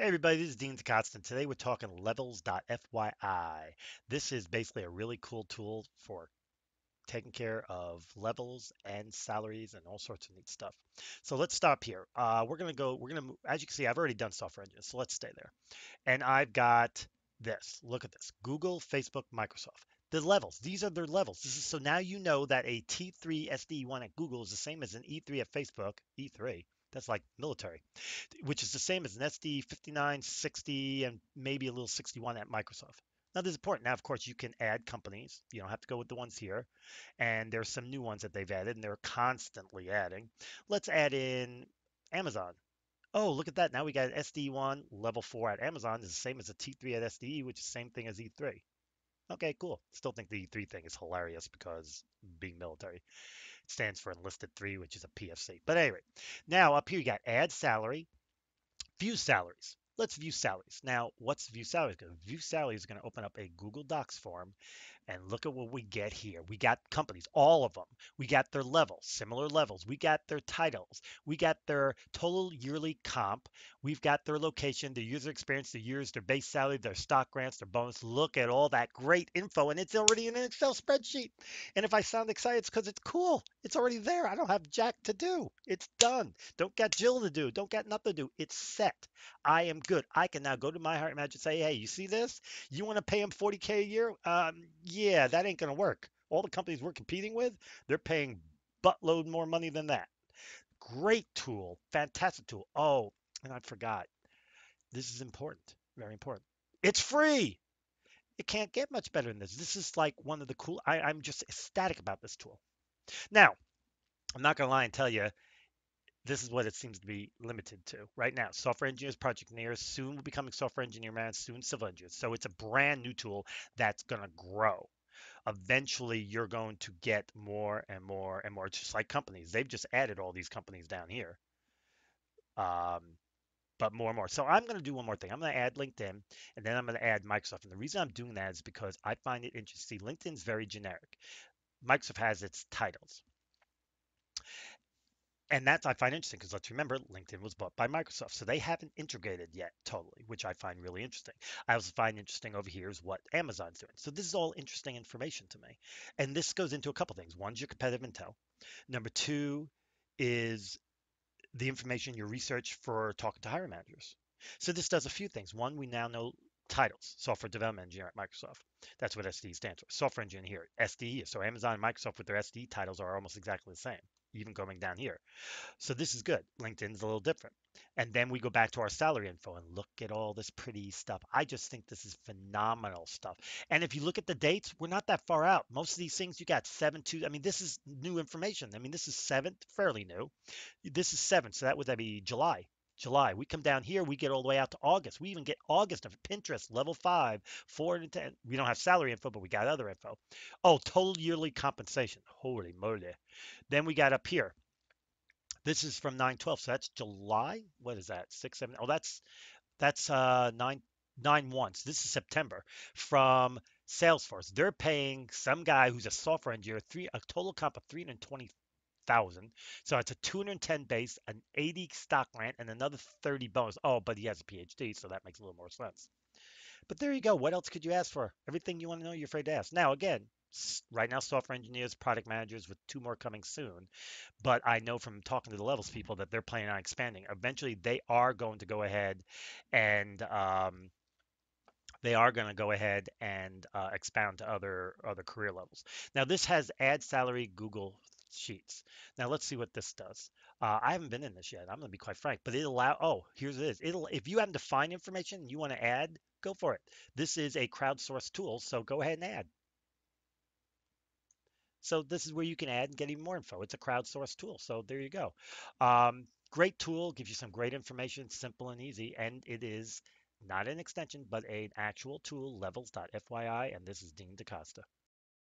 Hey everybody, this is Dean Da Costa, and today we're talking levels.fyi. This is basically a really cool tool for taking care of levels and salaries and all sorts of neat stuff. So let's stop here. Uh, we're gonna go, we're gonna, as you can see, I've already done software engines, so let's stay there. And I've got this, look at this, Google, Facebook, Microsoft. The levels, these are their levels. Is, so now you know that a T3 SDE1 at Google is the same as an E3 at Facebook, E3, that's like military, which is the same as an SD 59, 60, and maybe a little 61 at Microsoft. Now, this is important. Now, of course, you can add companies. You don't have to go with the ones here. And there's some new ones that they've added, and they're constantly adding. Let's add in Amazon. Oh, look at that. Now we got SD1 level 4 at Amazon is the same as a T3 at SDE, which is the same thing as E3. Okay, cool. Still think the E3 thing is hilarious because being military stands for enlisted three, which is a PFC. But anyway, now up here you got add salary, view salaries. Let's view salaries. Now, what's view salaries? View salaries is going to open up a Google Docs form and look at what we get here. We got companies, all of them. We got their levels, similar levels. We got their titles. We got their total yearly comp. We've got their location, their user experience, their years, their base salary, their stock grants, their bonus. Look at all that great info, and it's already in an Excel spreadsheet. And if I sound excited, it's because it's cool. It's already there. I don't have jack to do. It's done. Don't get Jill to do. Don't get nothing to do. It's set. I am good. I can now go to my heart and say, hey, you see this? You want to pay him 40K a year? Um, yeah, that ain't going to work. All the companies we're competing with, they're paying buttload more money than that. Great tool, fantastic tool. Oh, and I forgot. This is important, very important. It's free. It can't get much better than this. This is like one of the cool. I, I'm just ecstatic about this tool. Now, I'm not going to lie and tell you this is what it seems to be limited to right now. Software engineers, project engineers, soon will becoming software engineer man, soon civil engineers. So it's a brand new tool that's going to grow. Eventually, you're going to get more and more and more, just like companies. They've just added all these companies down here. Um, but more and more. So I'm going to do one more thing. I'm going to add LinkedIn and then I'm going to add Microsoft. And the reason I'm doing that is because I find it interesting. LinkedIn's very generic. Microsoft has its titles and that's I find interesting because let's remember LinkedIn was bought by Microsoft, so they haven't integrated yet totally, which I find really interesting. I also find interesting over here is what Amazon's doing. So this is all interesting information to me, and this goes into a couple things. One's your competitive intel. Number two is the information you research for talking to hiring managers. So this does a few things. One, we now know titles, software development engineer at Microsoft. That's what SDE stands for, software engineer here. SDE. So Amazon and Microsoft with their SDE titles are almost exactly the same even going down here. So this is good. LinkedIn's a little different. And then we go back to our salary info and look at all this pretty stuff. I just think this is phenomenal stuff. And if you look at the dates, we're not that far out. Most of these things you got seven two. I mean, this is new information. I mean, this is seventh, fairly new. This is seven, so that would that be July. July. We come down here, we get all the way out to August. We even get August of Pinterest, level five, four and ten. We don't have salary info, but we got other info. Oh, total yearly compensation. Holy moly. Then we got up here. This is from 912. So that's July. What is that? Six, seven. Oh, that's that's uh nine nine ones. This is September from Salesforce. They're paying some guy who's a software engineer three a total comp of 320 thousand. So it's a 210 base, an 80 stock grant, and another 30 bonus. Oh, but he has a PhD, so that makes a little more sense. But there you go. What else could you ask for? Everything you want to know, you're afraid to ask. Now, again, right now, software engineers, product managers, with two more coming soon. But I know from talking to the levels people that they're planning on expanding. Eventually, they are going to go ahead and um, they are going to go ahead and uh, expand to other other career levels. Now, this has add salary Google Sheets. Now let's see what this does. Uh, I haven't been in this yet. I'm going to be quite frank, but it allow. Oh, here's it is. It'll if you haven't defined information you want to add, go for it. This is a crowdsourced tool, so go ahead and add. So this is where you can add and get even more info. It's a crowdsourced tool. So there you go. Um, great tool, gives you some great information, simple and easy, and it is not an extension, but an actual tool, levels.fyi, and this is Dean Da Costa.